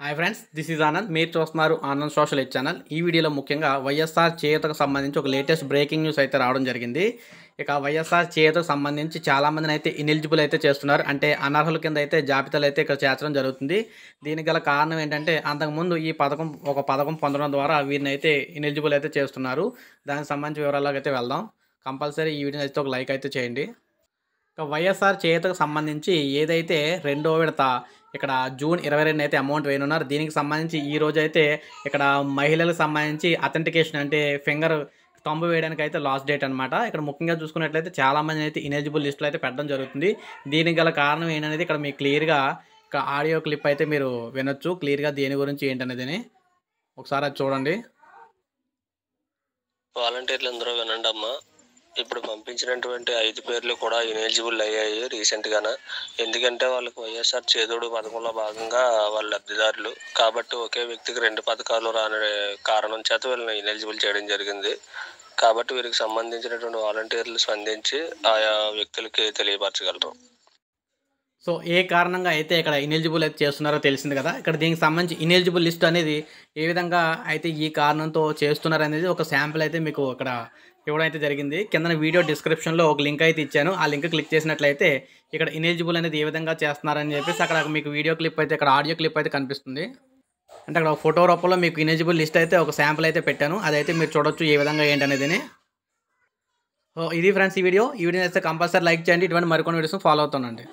Hi friends this is Anand మీరు చూస్తున్నారు Anand social aid channel ఈ వీడియోలో ముఖ్యంగా వైఎస్ఆర్ చేతకు సంబంధించి ఒక లేటెస్ట్ బ్రేకింగ్ న్యూస్ అయితే రావడం జరిగింది. ఇక వైఎస్ఆర్ చేతకు సంబంధించి చాలామందిని అయితే ఇనెలిజిబుల్ అయితే చేస్తున్నారు. అంటే అనర్హుల కింద అయితే జాబితాలు అయితే ఇక్కడ చేర్చడం జరుగుతుంది. దీనికి గల కారణం ఏంటంటే అంతకుముందు ఈ పథకం ఒక పథకం పొందడం ద్వారా వీరిని అయితే ఇనెలిజిబుల్ అయితే చేస్తున్నారు. దానికి సంబంధించి వివరాల్లోకి అయితే వెళ్దాం. కంపల్సరీ ఈ వీడియోని అయితే ఒక లైక్ అయితే చేయండి. ఇక వైఎస్ఆర్ చేతకు సంబంధించి ఏదైతే రెండో విడత ఇక్కడ జూన్ ఇరవై రెండు అయితే అమౌంట్ వేయనున్నారు. దీనికి సంబంధించి ఈ రోజు అయితే ఇక్కడ మహిళలకు సంబంధించి అథెంటికేషన్ అంటే ఫింగర్ తంబు వేయడానికి అయితే లాస్ట్ డేట్ అనమాట ఇక్కడ ముఖ్యంగా చూసుకున్నట్లయితే చాలా మంది అయితే ఇనెలిజిబుల్ లిస్టులు అయితే పెట్టడం జరుగుతుంది. దీనికి గల కారణం ఏంటనేది ఇక్కడ మీకు క్లియర్గా ఇక ఆడియో క్లిప్ అయితే మీరు వినొచ్చు. క్లియర్గా దేని గురించి ఏంటనేది ఒకసారి అది చూడండి. వాలంటీర్లు అందరూ వినండి అమ్మా ఇప్పుడు పంపించినటువంటి ఐదు పేర్లు కూడా ఎలిజిబుల్ అయ్యాయి రీసెంట్గాన ఎందుకంటే వాళ్ళకి వైఎస్ఆర్ చేదోడు పథకంలో భాగంగా వాళ్ళ లబ్ధిదారులు. కాబట్టి ఒకే వ్యక్తికి రెండు పథకాలు రాని కారణం చేత వీళ్ళని ఎలిజిబుల్ చేయడం జరిగింది. కాబట్టి వీరికి సంబంధించినటువంటి వాలంటీర్లు స్పందించి ఆయా వ్యక్తులకి తెలియపరచగలరు. సో ఏ కారణంగా అయితే ఇక్కడ ఇనెలిజిబుల్ అయితే చేస్తున్నారో తెలిసింది కదా. ఇక్కడ దీనికి సంబంధించి ఇనెలిజిబుల్ లిస్ట్ అనేది ఏ విధంగా అయితే ఈ కారణంతో చేస్తున్నారు అనేది ఒక శాంపుల్ అయితే మీకు ఇక్కడ ఇవ్వడం అయితే జరిగింది. కింద వీడియో డిస్క్రిప్షన్లో ఒక లింక్ అయితే ఇచ్చాను. ఆ లింక్ క్లిక్ చేసినట్లయితే ఇక్కడ ఇనెలిజిబుల్ అనేది ఏ విధంగా చేస్తున్నారని చెప్పేసి అక్కడ మీకు వీడియో క్లిప్ అయితే ఇక్కడ ఆడియో క్లిప్ అయితే కనిపిస్తుంది. అంటే అక్కడ ఫోటో రూపంలో మీకు ఇనెలిజిబుల్ లిస్ట్ అయితే ఒక శాంపుల్ అయితే పెట్టాను. అదైతే మీరు చూడొచ్చు ఏ విధంగా ఏంటనేది సో ఇది ఫ్రెండ్స్ ఈ వీడియో ఈ వీడియో అయితే కంపల్సరీ లైక్ చేయండి. ఇటువంటి మరికొన్ని వీడియోస్ ఫాలో అవుతానండి.